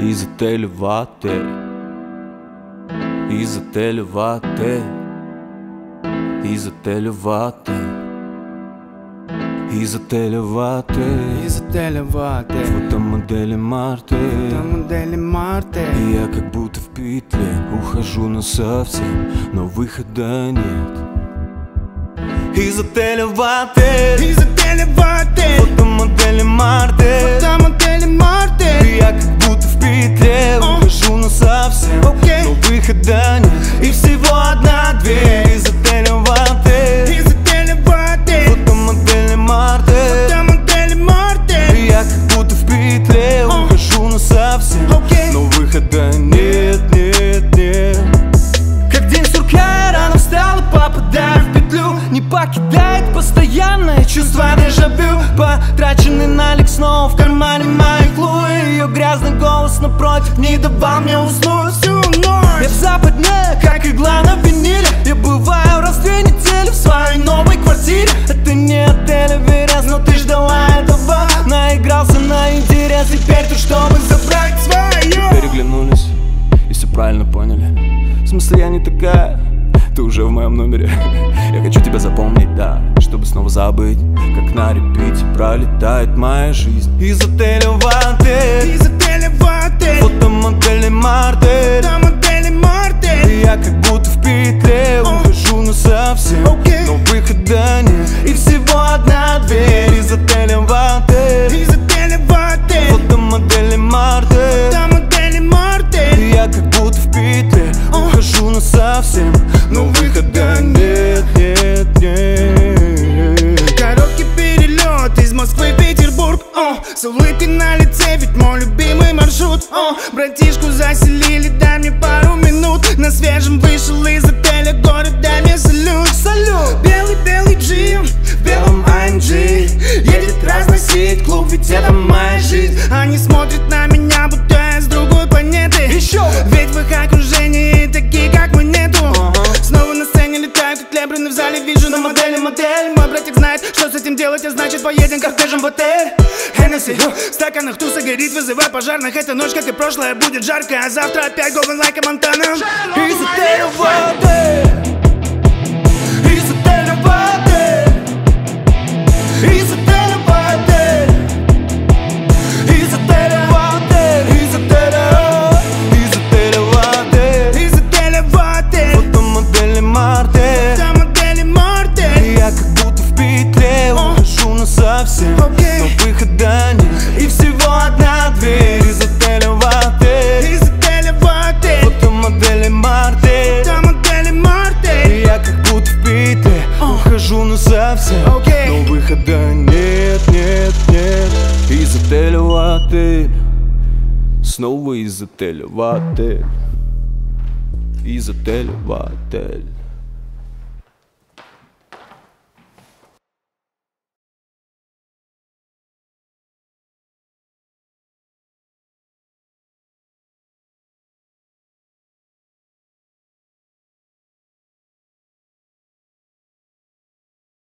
Из отеля в отель Из отеля в отель Из отеля в отель Из отеля в отель Из отеля в отель Фотомодели Марты. Там модели Марты. И я как будто в петле Ухожу на совсем Но выхода нет. Из отеля в отель Из отеля в отель Фотомодели Марты. Там модели Марты. И я как петле Ухожу на совсем. Но выхода покидает постоянное чувство дежавю. Потраченный налик снова в кармане моих луи Ее грязный голос напротив не давал мне уснуть Всю Я ночь. В западне, как игла на виниле. Я бываю раз в две недели в своей новой квартире. Это не отель Эверест, но ты ждала этого. Наигрался на интерес, теперь тут чтобы забрать Свое. Переглянулись и все правильно поняли. В смысле я не такая, ты уже в моем номере да, чтобы снова забыть Как на репите пролетает моя жизнь. Из отеля в отель улыбкой на лице, ведь мой любимый маршрут. О, Братишку заселили, дай мне пару минут. На свежем вышел из отеля город, дай мне салют! Салют! Белый-белый джим в белом AMG Едет разносить клуб, ведь это моя жизнь. Они смотрят на меня, будто я с другой планеты. Еще! Ведь в их окружении такие, как мы нету значит поедем кортежем в отель Хеннесси, в стаканах туса горит Вызывай пожарных, эта ночь, как и прошлое, будет жарко А завтра опять Golden Like Монтана Из Снова из отеля в отель Из отеля в отель